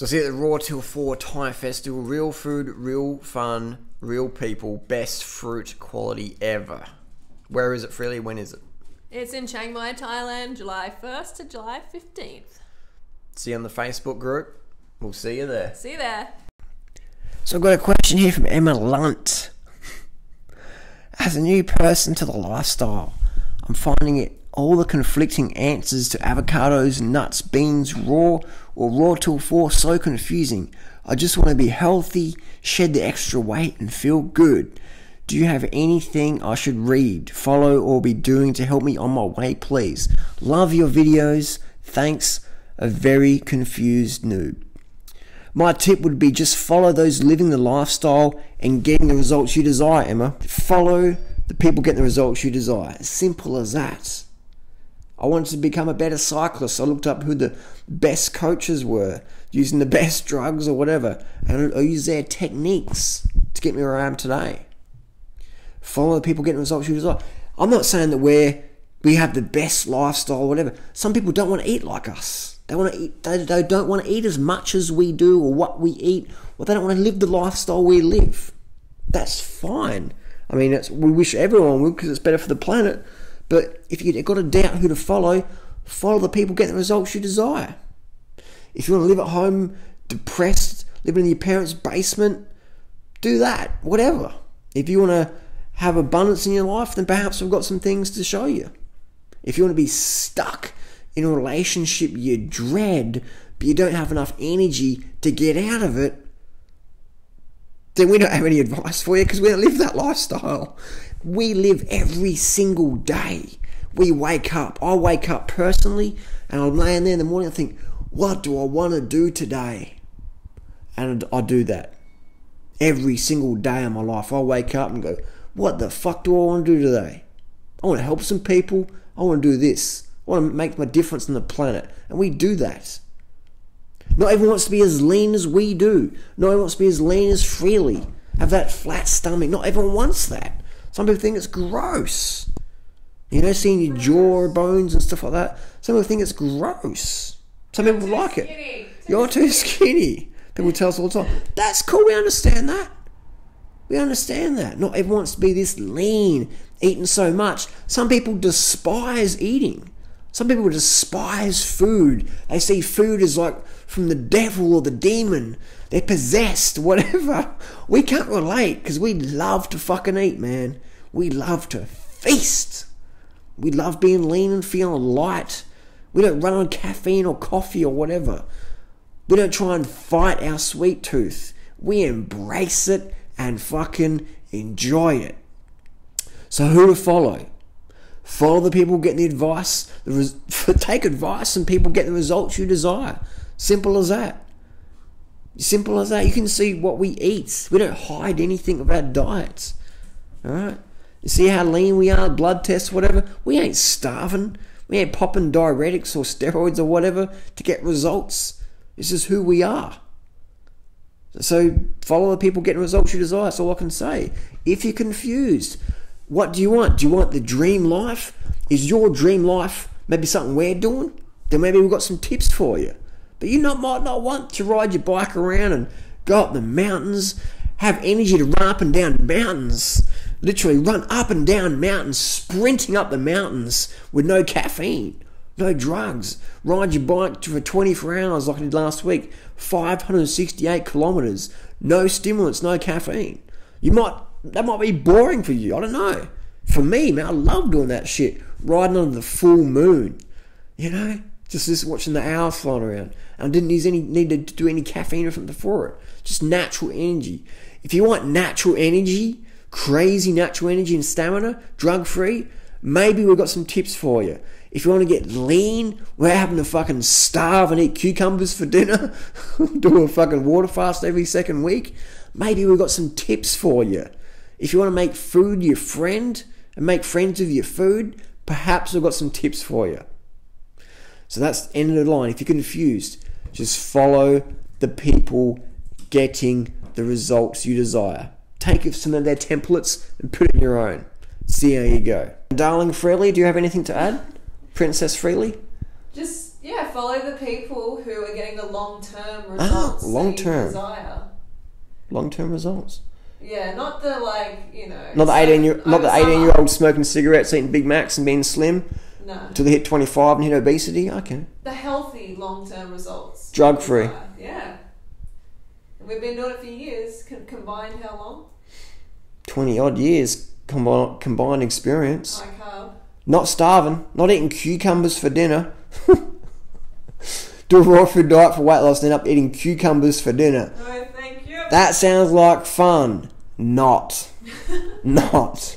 So see at the Raw Till 4 Thai Festival, real food, real fun, real people, best fruit quality ever. Where is it, Freelee? When is it? It's in Chiang Mai, Thailand, July 1st to July 15th. See you on the Facebook group. We'll see you there. See you there. So I've got a question here from Emma Lunt. As a new person to the lifestyle, I'm finding it all the conflicting answers to avocados, nuts, beans, raw or raw till four so confusing. I just want to be healthy, shed the extra weight, and feel good. Do you have anything I should read, follow, or be doing to help me on my way, please? Love your videos. Thanks. A very confused noob. My tip would be just follow those living the lifestyle and getting the results you desire, Emma. Follow the people getting the results you desire. Simple as that. I wanted to become a better cyclist. I looked up who the best coaches were, using the best drugs or whatever, and I used their techniques to get me where I am today. Follow the people getting results. I'm not saying that we're we have the best lifestyle or whatever. Some people don't want to eat like us. They want to eat. They, they don't want to eat as much as we do or what we eat, or they don't want to live the lifestyle we live. That's fine. I mean, we wish everyone would because it's better for the planet. But if you've got a doubt who to follow, follow the people getting the results you desire. If you want to live at home depressed, living in your parents' basement, do that. Whatever. If you want to have abundance in your life, then perhaps we've got some things to show you. If you want to be stuck in a relationship you dread, but you don't have enough energy to get out of it, then we don't have any advice for you because we don't live that lifestyle. We live every single day. We wake up. I wake up personally and I'm laying there in the morning I think, what do I want to do today? And I do that every single day of my life. I wake up and go, what the fuck do I want to do today? I want to help some people. I want to do this. I want to make my difference in the planet. And we do that. Not everyone wants to be as lean as we do. Not everyone wants to be as lean as Freelee. Have that flat stomach. Not everyone wants that. Some people think it's gross. You know, seeing your jaw bones and stuff like that. Some people think it's gross. Some people like it. Skinny. You're too skinny. People tell us all the time. That's cool. We understand that. We understand that. Not everyone wants to be this lean, eating so much. Some people despise eating. Some people despise food. They see food as like from the devil or the demon. They're possessed, whatever. We can't relate because we love to fucking eat, man. We love to feast. We love being lean and feeling light. We don't run on caffeine or coffee or whatever. We don't try and fight our sweet tooth. We embrace it and fucking enjoy it. So, who to follow? Follow the people getting the advice. The take advice and people get the results you desire. Simple as that. Simple as that. You can see what we eat. We don't hide anything of our diets. All right. You see how lean we are, blood tests, whatever. We ain't starving. We ain't popping diuretics or steroids or whatever to get results. This is who we are. So follow the people getting results you desire. That's all I can say. If you're confused, what do you want? Do you want the dream life? Is your dream life maybe something we're doing? Then maybe we've got some tips for you. But you not, might not want to ride your bike around and go up the mountains, have energy to run up and down mountains, literally run up and down mountains, sprinting up the mountains with no caffeine, no drugs. Ride your bike for 24 hours like I did last week, 568 kilometers, no stimulants, no caffeine. You might that might be boring for you. I don't know. For me, man, I love doing that shit. Riding under the full moon. You know? Just, just watching the hours flying around. I didn't use any need to do any caffeine or something before it. Just natural energy. If you want natural energy, crazy natural energy and stamina, drug free, maybe we've got some tips for you. If you want to get lean, we're having to fucking starve and eat cucumbers for dinner, do a fucking water fast every second week, maybe we've got some tips for you. If you want to make food your friend and make friends with your food, perhaps I've got some tips for you. So that's the end of the line. If you're confused, just follow the people getting the results you desire. Take some of their templates and put it in your own. See how you go. Darling Freelee, do you have anything to add? Princess Freelee? Just Yeah, follow the people who are getting the long term Ah, results. that you long-term. Desire. Long term results. Yeah, not the like you know. Not the eighteen year, not the eighteen year old smoking cigarettes, eating Big Macs, and being slim No, till they hit twenty five and hit obesity. Okay, the healthy long term results. Drug free. Yeah. And we've been doing it for years. Combined how long? twenty odd years combined combined experience. High carb. Not starving, not eating cucumbers for dinner. Do a raw food diet for weight loss, then up eating cucumbers for dinner. No. That sounds like fun. Not. Not.